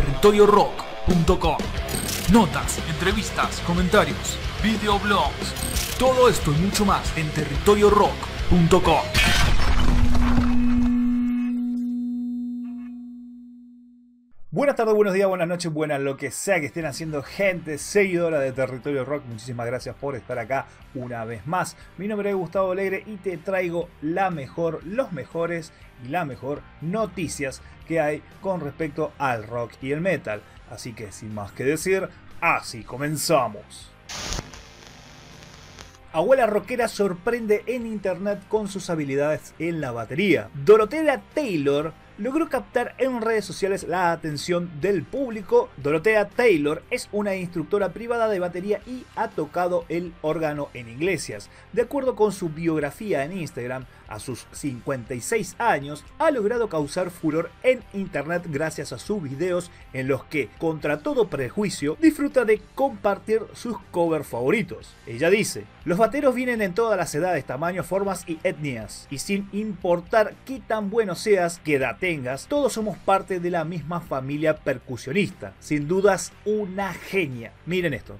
territoriorock.com. Notas, entrevistas, comentarios, videoblogs, todo esto y mucho más en territoriorock.com. Buenas tardes, buenos días, buenas noches, buenas lo que sea que estén haciendo gente seguidora de Territorio Rock. Muchísimas gracias por estar acá una vez más. Mi nombre es Gustavo Alegre y te traigo la mejor, los mejores y la mejor noticias que hay con respecto al rock y el metal. Así que sin más que decir, así comenzamos. Abuela rockera sorprende en internet con sus habilidades en la batería. Dorotea Taylor logró captar en redes sociales la atención del público. Dorotea Taylor es una instructora privada de batería y ha tocado el órgano en iglesias. De acuerdo con su biografía en Instagram, a sus 56 años, ha logrado causar furor en internet gracias a sus videos en los que, contra todo prejuicio, disfruta de compartir sus covers favoritos. Ella dice, los bateros vienen en todas las edades, tamaños, formas y etnias, y sin importar qué tan bueno seas, qué todos somos parte de la misma familia percusionista. Sin dudas, una genia. Miren esto.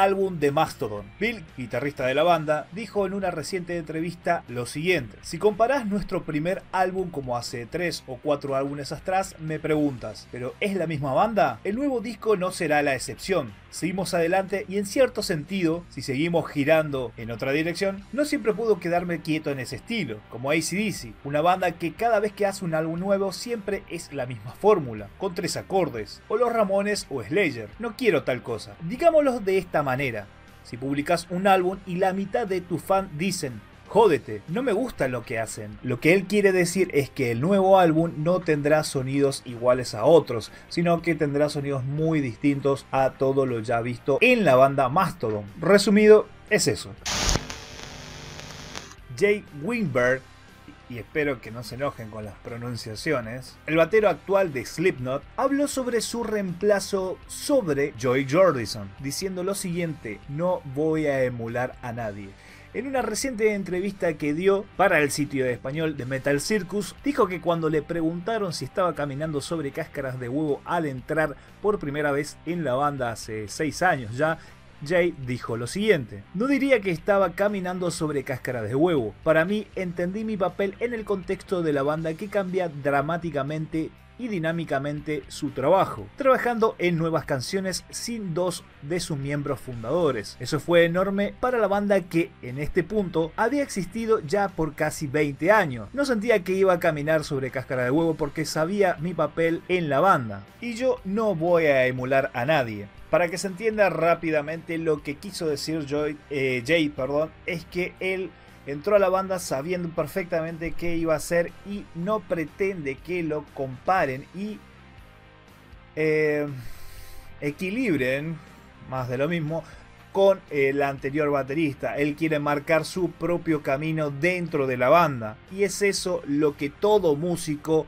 Álbum de Mastodon. Bill, guitarrista de la banda, dijo en una reciente entrevista lo siguiente. Si comparás nuestro primer álbum como hace 3 o 4 álbumes atrás, me preguntas, ¿pero es la misma banda? El nuevo disco no será la excepción. Seguimos adelante y en cierto sentido, si seguimos girando en otra dirección, no siempre puedo quedarme quieto en ese estilo, como ACDC, una banda que cada vez que hace un álbum nuevo siempre es la misma fórmula, con tres acordes, o los Ramones o Slayer. No quiero tal cosa. Digámoslo de esta manera. Si publicas un álbum y la mitad de tus fans dicen, jódete, no me gusta lo que hacen. Lo que él quiere decir es que el nuevo álbum no tendrá sonidos iguales a otros, sino que tendrá sonidos muy distintos a todo lo ya visto en la banda Mastodon. Resumido, es eso. Jay Wingberg y espero que no se enojen con las pronunciaciones, el batero actual de Slipknot habló sobre su reemplazo sobre Joy Jordison, diciendo lo siguiente, no voy a emular a nadie. En una reciente entrevista que dio para el sitio de español de Metal Circus, dijo que cuando le preguntaron si estaba caminando sobre cáscaras de huevo al entrar por primera vez en la banda hace 6 años ya, Jay dijo lo siguiente, no diría que estaba caminando sobre cáscara de huevo, para mí entendí mi papel en el contexto de la banda que cambia dramáticamente y dinámicamente su trabajo, trabajando en nuevas canciones sin dos de sus miembros fundadores. Eso fue enorme para la banda que en este punto había existido ya por casi 20 años. No sentía que iba a caminar sobre cáscara de huevo porque sabía mi papel en la banda. Y yo no voy a emular a nadie. Para que se entienda rápidamente lo que quiso decir eh, Jay, perdón, es que él entró a la banda sabiendo perfectamente qué iba a hacer y no pretende que lo comparen y eh, equilibren, más de lo mismo, con el anterior baterista. Él quiere marcar su propio camino dentro de la banda. Y es eso lo que todo músico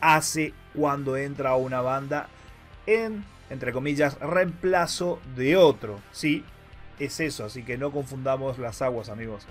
hace cuando entra a una banda en, entre comillas, reemplazo de otro. Sí, es eso, así que no confundamos las aguas, amigos.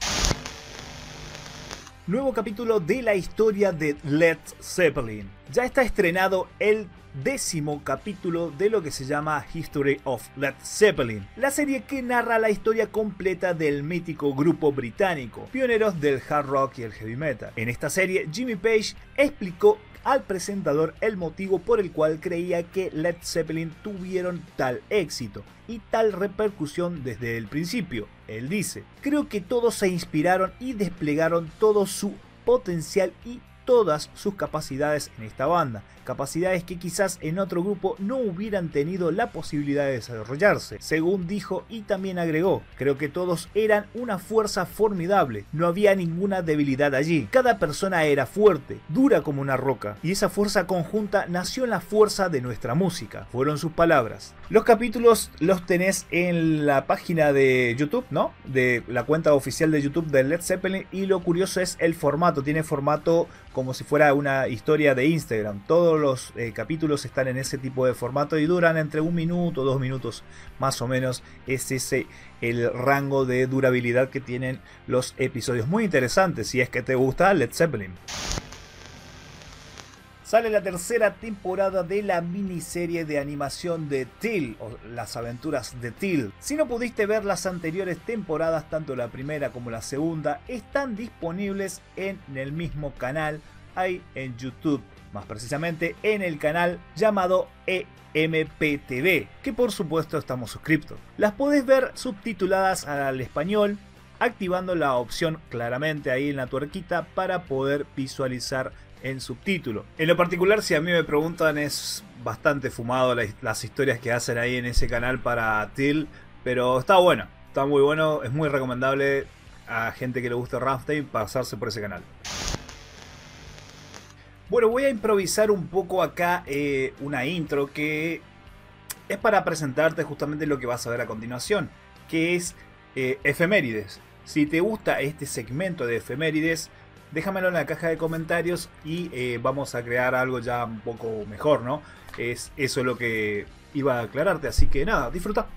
Nuevo capítulo de la historia de Led Zeppelin. Ya está estrenado el décimo capítulo de lo que se llama History of Led Zeppelin, la serie que narra la historia completa del mítico grupo británico, pioneros del hard rock y el heavy metal. En esta serie, Jimmy Page explicó al presentador el motivo por el cual creía que Led Zeppelin tuvieron tal éxito y tal repercusión desde el principio. Él dice, creo que todos se inspiraron y desplegaron todo su potencial y todas sus capacidades en esta banda, capacidades que quizás en otro grupo no hubieran tenido la posibilidad de desarrollarse, según dijo y también agregó, creo que todos eran una fuerza formidable, no había ninguna debilidad allí, cada persona era fuerte, dura como una roca, y esa fuerza conjunta nació en la fuerza de nuestra música, fueron sus palabras. Los capítulos los tenés en la página de YouTube, ¿no? De la cuenta oficial de YouTube de Led Zeppelin y lo curioso es el formato, tiene formato como si fuera una historia de Instagram, todos los eh, capítulos están en ese tipo de formato y duran entre un minuto, dos minutos más o menos. Es ese el rango de durabilidad que tienen los episodios. Muy interesante si es que te gusta Led Zeppelin. Sale la tercera temporada de la miniserie de animación de Till, o las aventuras de Till. Si no pudiste ver las anteriores temporadas, tanto la primera como la segunda, están disponibles en el mismo canal, ahí en YouTube más precisamente en el canal llamado EMPTV, que por supuesto estamos suscriptos. Las podés ver subtituladas al español, activando la opción claramente ahí en la tuerquita para poder visualizar en subtítulo. En lo particular, si a mí me preguntan, es bastante fumado las historias que hacen ahí en ese canal para Till, pero está bueno, está muy bueno, es muy recomendable a gente que le guste Rammstein pasarse por ese canal. Bueno, voy a improvisar un poco acá eh, una intro que es para presentarte justamente lo que vas a ver a continuación, que es eh, efemérides. Si te gusta este segmento de efemérides, déjamelo en la caja de comentarios y eh, vamos a crear algo ya un poco mejor, ¿no? Es eso lo que iba a aclararte, así que nada, disfruta.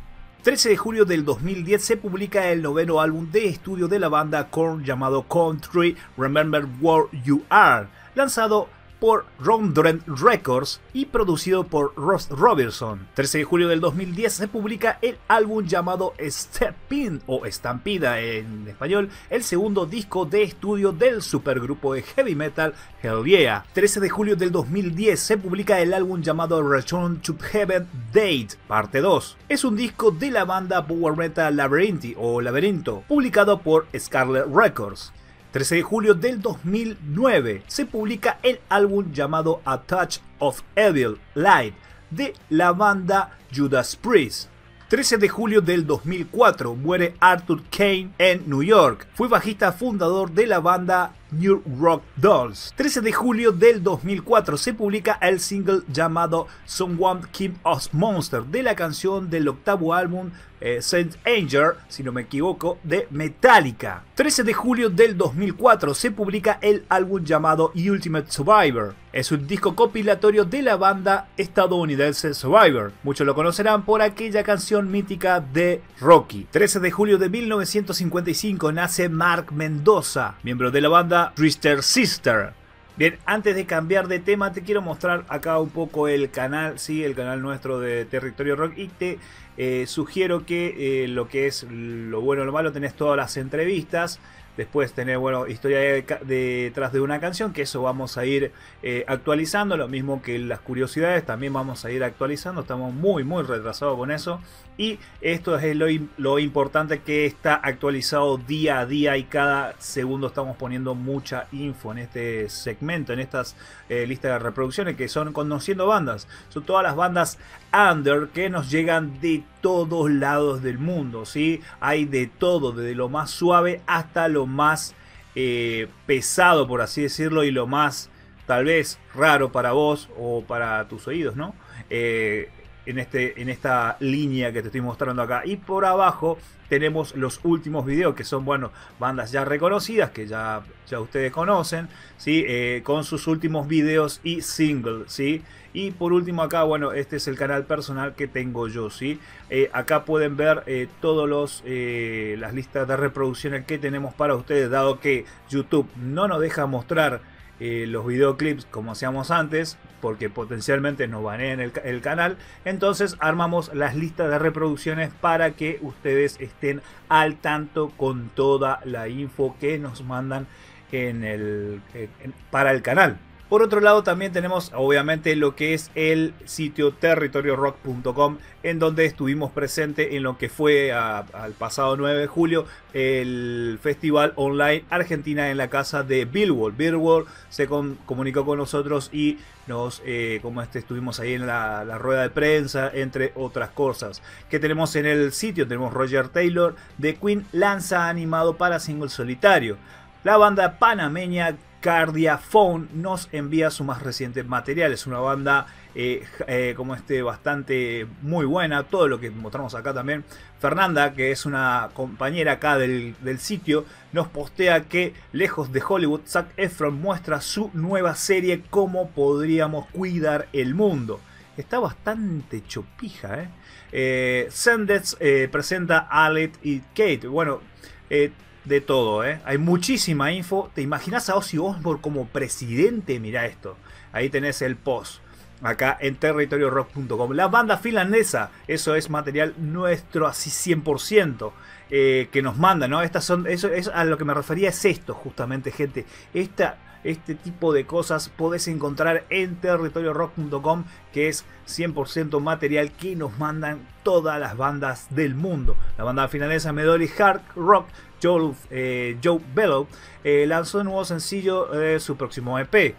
13 de julio del 2010 se publica el noveno álbum de estudio de la banda Korn llamado Country Remember Where You Are, lanzado por Rondren Records y producido por Ross Robertson. 13 de julio del 2010 se publica el álbum llamado Step In o Estampida en español, el segundo disco de estudio del supergrupo de heavy metal Hell Yeah. 13 de julio del 2010 se publica el álbum llamado Return to Heaven Date, parte 2. Es un disco de la banda power metal Labyrinth o Laberinto, publicado por Scarlet Records. 13 de julio del 2009 se publica el álbum llamado A Touch of Evil Light de la banda Judas Priest. 13 de julio del 2004 muere Arthur Kane en New York. Fue bajista fundador de la banda New Rock Dolls. 13 de julio del 2004 se publica el single llamado Someone Keep Us Monster de la canción del octavo álbum eh, Saint Anger, si no me equivoco, de Metallica. 13 de julio del 2004 se publica el álbum llamado Ultimate Survivor. Es un disco compilatorio de la banda estadounidense Survivor. Muchos lo conocerán por aquella canción mítica de Rocky. 13 de julio de 1955 nace Mark Mendoza, miembro de la banda Twister Sister. Bien, antes de cambiar de tema, te quiero mostrar acá un poco el canal, sí, el canal nuestro de Territorio Rock. Y te eh, sugiero que eh, lo que es lo bueno o lo malo, tenés todas las entrevistas. Después tener, bueno, historia detrás de una canción, que eso vamos a ir eh, actualizando, lo mismo que las curiosidades, también vamos a ir actualizando, estamos muy, muy retrasados con eso. Y esto es lo, lo importante que está actualizado día a día y cada segundo estamos poniendo mucha info en este segmento, en estas eh, listas de reproducciones que son conociendo bandas. Son todas las bandas under que nos llegan de todos lados del mundo, ¿sí? Hay de todo, desde lo más suave hasta lo más eh, pesado, por así decirlo, y lo más tal vez raro para vos o para tus oídos, ¿no? Eh, en, este, en esta línea que te estoy mostrando acá. Y por abajo tenemos los últimos videos que son, bueno, bandas ya reconocidas que ya, ya ustedes conocen, ¿sí? Eh, con sus últimos videos y singles, ¿sí? Y por último acá, bueno, este es el canal personal que tengo yo, ¿sí? Eh, acá pueden ver eh, todos los las listas de reproducciones que tenemos para ustedes, dado que YouTube no nos deja mostrar eh, los videoclips como hacíamos antes, porque potencialmente nos banean el, el canal. Entonces armamos las listas de reproducciones para que ustedes estén al tanto con toda la info que nos mandan en el, para el canal. Por otro lado también tenemos obviamente lo que es el sitio territoriorock.com en donde estuvimos presentes en lo que fue al pasado 9 de julio el festival online Argentina en la casa de Billboard. Billboard se comunicó con nosotros y nos, eh, como este, estuvimos ahí en la, la, rueda de prensa, entre otras cosas. que tenemos en el sitio? Tenemos Roger Taylor de Queen lanza animado para single solitario. La banda panameña Cardiaphone nos envía su más reciente material. Es una banda eh, eh, como este bastante muy buena. Todo lo que mostramos acá también. Fernanda, que es una compañera acá del, sitio, nos postea que lejos de Hollywood, Zac Efron muestra su nueva serie Cómo podríamos cuidar el mundo. Está bastante chopija, ¿eh? eh Sendets presenta a Alet y Kate. Bueno, de todo, ¿eh? Hay muchísima info. ¿Te imaginas a Ozzy Osbourne como presidente? Mira esto. Ahí tenés el post. Acá en territoriorock.com. La banda finlandesa. Eso es material nuestro así 100%. Eh, que nos manda, ¿no? Estas son, eso es a lo que me refería es esto, justamente, gente. Esta este tipo de cosas podés encontrar en territoriorock.com que es 100% material que nos mandan todas las bandas del mundo. La banda finlandesa Medoli Hard Rock Joe, eh, Joe Bellow eh, lanzó un nuevo sencillo de su próximo EP.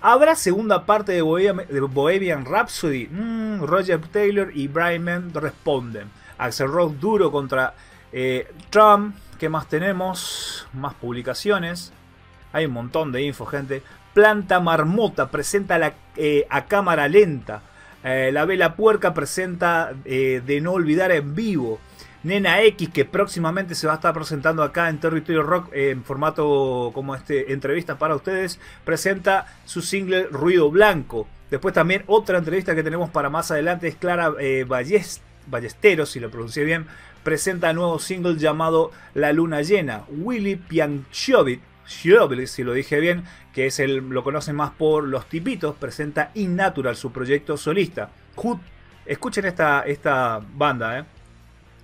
¿Habrá segunda parte de Bohemian, Rhapsody? Mm, Roger Taylor y Brian Mann responden. Axel Rock duro contra eh, Trump. ¿Qué más tenemos? Más publicaciones. Hay un montón de info, gente. Planta Marmota presenta la, eh, a cámara lenta. Eh, la Vela Puerca presenta eh, De No Olvidar en vivo. Nena X, que próximamente se va a estar presentando acá en Territorio Rock en formato como este, entrevista para ustedes, presenta su single Ruido Blanco. Después también otra entrevista que tenemos para más adelante es Clara Ballesteros, si lo pronuncié bien, presenta nuevo single llamado La Luna Llena. Willy Pianchovic si lo dije bien, que es el, lo conocen más por Los Tipitos, presenta Innatural, su proyecto solista. escuchen esta, esta banda, ¿eh?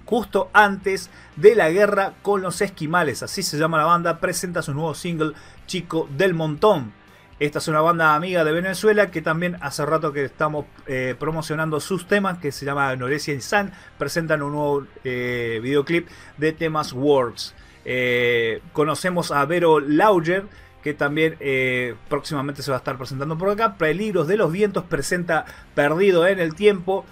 Justo antes de la guerra con los esquimales, así se llama la banda, presenta su nuevo single Chico del Montón. Esta es una banda amiga de Venezuela que también hace rato que estamos eh, promocionando sus temas, que se llama Noresia y San. Presentan un nuevo eh, videoclip de temas Works. Eh, conocemos a Vero Lauger, que también eh, próximamente se va a estar presentando por acá. Peligros de los Vientos presenta Perdido en el Tiempo.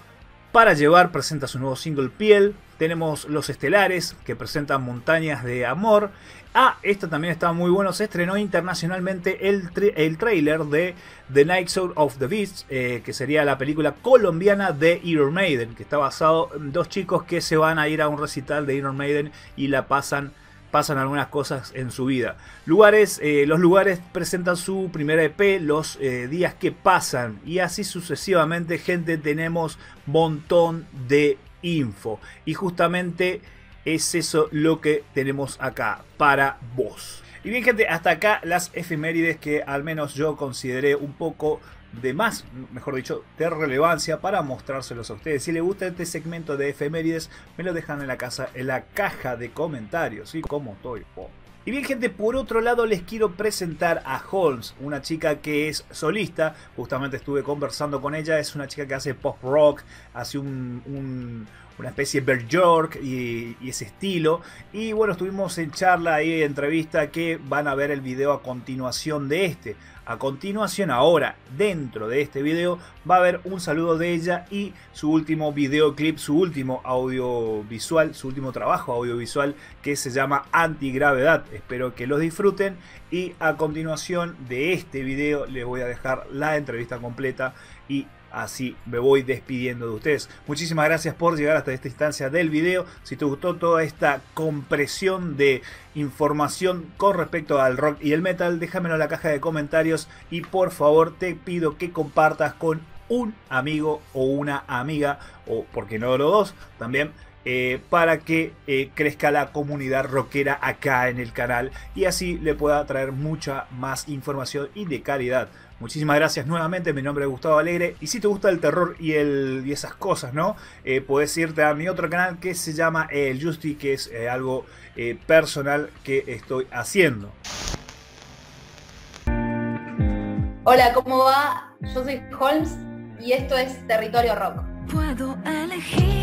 Para llevar presenta su nuevo single Piel. Tenemos Los Estelares que presentan Montañas de Amor. Ah, esto también está muy bueno. Se estrenó internacionalmente el, el trailer de The Night Soul of the Beast, eh, que sería la película colombiana de Iron Maiden, que está basado en dos chicos que se van a ir a un recital de Iron Maiden y la pasan pasan algunas cosas en su vida. Lugares, eh, los lugares presentan su primera EP, los eh, días que pasan y así sucesivamente, gente, tenemos montón de info. Y justamente es eso lo que tenemos acá para vos. Y bien gente, hasta acá las efemérides que al menos yo consideré un poco de más, mejor dicho, de relevancia para mostrárselos a ustedes. Si les gusta este segmento de efemérides, me lo dejan en la, casa, en la caja de comentarios, ¿sí? Como estoy. Y bien gente, por otro lado les quiero presentar a Holmes, una chica que es solista, justamente estuve conversando con ella, es una chica que hace pop rock, hace un, una especie de Bert York y, y, ese estilo. Y bueno, estuvimos en charla y entrevista que van a ver el video a continuación de este. A continuación, ahora, dentro de este video, va a haber un saludo de ella y su último videoclip, su último audiovisual, su último trabajo audiovisual que se llama Antigravedad. Espero que los disfruten y a continuación de este video les voy a dejar la entrevista completa y Así me voy despidiendo de ustedes. Muchísimas gracias por llegar hasta esta instancia del video. Si te gustó toda esta compresión de información con respecto al rock y el metal, déjamelo en la caja de comentarios y por favor te pido que compartas con un amigo o una amiga, o porque no los dos, también eh, para que eh, crezca la comunidad rockera acá en el canal y así le pueda traer mucha más información y de calidad. Muchísimas gracias nuevamente, mi nombre es Gustavo Alegre y si te gusta el terror y, el, y esas cosas, ¿no? Eh, puedes irte a mi otro canal que se llama El Justy, que es eh, algo eh, personal que estoy haciendo. Hola, ¿cómo va? Yo soy Holmes y esto es Territorio Rock. Puedo elegir